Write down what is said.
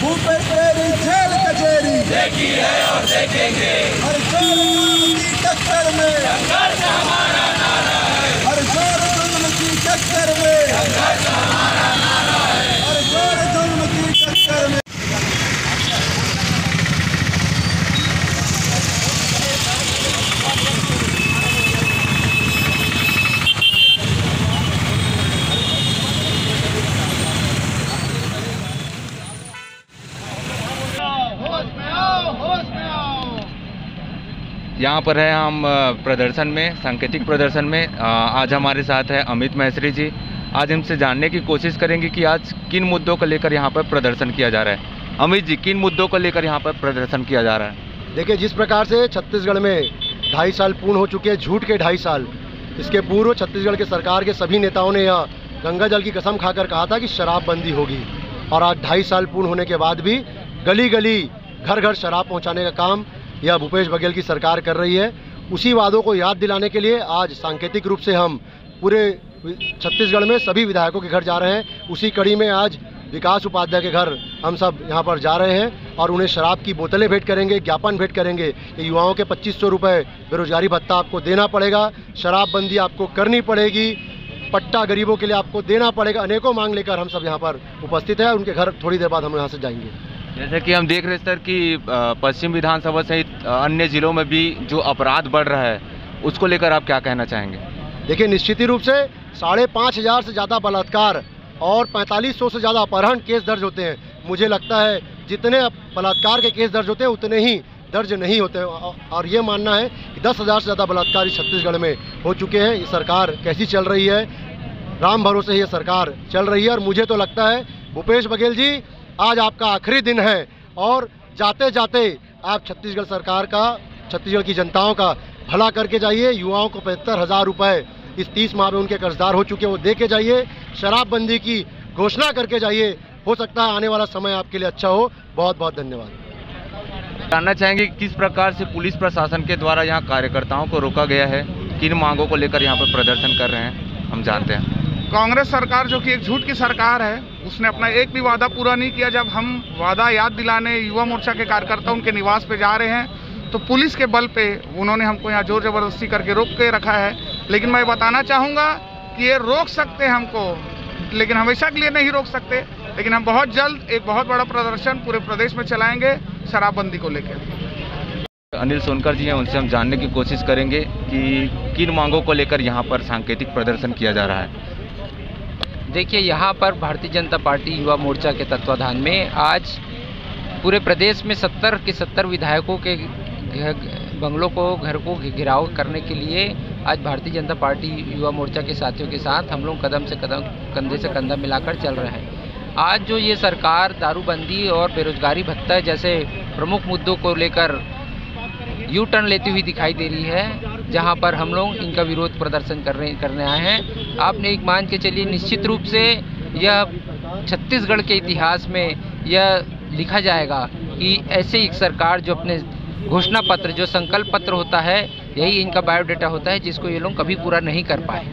भूपेश तेरी जेल कचेरी हर जुल्म की टक्कर में हर ज़ोर जुल्म की टक्कर में हर ज़ोर जुल्म की टक्कर में यहाँ पर है हम प्रदर्शन में, सांकेतिक प्रदर्शन में। आज हमारे साथ है अमित महेश्वरी जी। आज हमसे जानने की कोशिश करेंगे कि आज किन मुद्दों को लेकर यहाँ पर प्रदर्शन किया जा रहा है। अमित जी, किन मुद्दों को लेकर यहाँ पर प्रदर्शन किया जा रहा है? देखिए, जिस प्रकार से छत्तीसगढ़ में ढाई साल पूर्ण हो चुके हैं, झूठ के ढाई साल, इसके पूर्व छत्तीसगढ़ के सरकार के सभी नेताओं ने यह गंगा जल की कसम खाकर कहा था कि शराबबंदी होगी। और आज ढाई साल पूर्ण होने के बाद भी गली गली घर घर शराब पहुँचाने का काम यह भूपेश बघेल की सरकार कर रही है, उसी वादों को याद दिलाने के लिए आज सांकेतिक रूप से हम पूरे छत्तीसगढ़ में सभी विधायकों के घर जा रहे हैं। उसी कड़ी में आज विकास उपाध्याय के घर हम सब यहाँ पर जा रहे हैं और उन्हें शराब की बोतलें भेंट करेंगे, ज्ञापन भेंट करेंगे। कि युवाओं के पच्चीस सौ रुपये बेरोजगारी भत्ता आपको देना पड़ेगा शराबबंदी आपको करनी पड़ेगी, पट्टा गरीबों के लिए आपको देना पड़ेगा, अनेकों मांग लेकर हम सब यहाँ पर उपस्थित हैं। उनके घर थोड़ी देर बाद हम यहाँ से जाएँगे। जैसे कि हम देख रहे हैं सर कि पश्चिम विधानसभा सहित अन्य जिलों में भी जो अपराध बढ़ रहा है, उसको लेकर आप क्या कहना चाहेंगे? देखिए, निश्चित ही रूप से साढ़े पाँच हज़ार से ज़्यादा बलात्कार और पैंतालीस सौ से ज़्यादा अपहरण केस दर्ज होते हैं। मुझे लगता है, जितने बलात्कार के केस दर्ज होते हैं, उतने ही दर्ज नहीं होते और ये मानना है कि दस हज़ार से ज़्यादा बलात्कार छत्तीसगढ़ में हो चुके हैं। ये सरकार कैसी चल रही है? राम भरोसे ये सरकार चल रही है। और मुझे तो लगता है, भूपेश बघेल जी आज आपका आखिरी दिन है और जाते जाते आप छत्तीसगढ़ सरकार का, छत्तीसगढ़ की जनताओं का भला करके जाइए। युवाओं को पचहत्तर हज़ार रुपये इस तीस माह में उनके कर्जदार हो चुके वो दे के जाइए। शराबबंदी की घोषणा करके जाइए। हो सकता है आने वाला समय आपके लिए अच्छा हो। बहुत बहुत धन्यवाद। जानना चाहेंगे किस प्रकार से पुलिस प्रशासन के द्वारा यहाँ कार्यकर्ताओं को रोका गया है? किन मांगों को लेकर यहाँ पर प्रदर्शन कर रहे हैं? हम जानते हैं। कांग्रेस सरकार जो कि एक झूठ की सरकार है, उसने अपना एक भी वादा पूरा नहीं किया। जब हम वादा याद दिलाने युवा मोर्चा के कार्यकर्ता उनके निवास पे जा रहे हैं तो पुलिस के बल पे उन्होंने हमको यहाँ ज़ोर ज़बरदस्ती करके रोक के रखा है। लेकिन मैं बताना चाहूँगा कि ये रोक सकते हमको, लेकिन हमेशा के लिए नहीं रोक सकते। लेकिन हम बहुत जल्द एक बहुत बड़ा प्रदर्शन पूरे प्रदेश में चलाएँगे शराबबंदी को लेकर। अनिल सोनकर जी हैं, उनसे हम जानने की कोशिश करेंगे कि किन मांगों को लेकर यहाँ पर सांकेतिक प्रदर्शन किया जा रहा है। देखिए, यहाँ पर भारतीय जनता पार्टी युवा मोर्चा के तत्वाधान में आज पूरे प्रदेश में सत्तर के सत्तर विधायकों के बंगलों को, घर को घिराव करने के लिए आज भारतीय जनता पार्टी युवा मोर्चा के साथियों के साथ हम लोग कदम से कदम, कंधे से कंधा मिलाकर चल रहे हैं। आज जो ये सरकार, दारूबंदी और बेरोजगारी भत्ता जैसे प्रमुख मुद्दों को लेकर यू टर्न लेती हुई दिखाई दे रही है जहाँ पर हम लोग इनका विरोध प्रदर्शन कर रहे, करने आए हैं। आपने एक मान के चलिए, निश्चित रूप से यह छत्तीसगढ़ के इतिहास में यह लिखा जाएगा कि ऐसे एक सरकार जो अपने घोषणा पत्र, जो संकल्प पत्र होता है, यही इनका बायोडाटा होता है, जिसको ये लोग कभी पूरा नहीं कर पाए।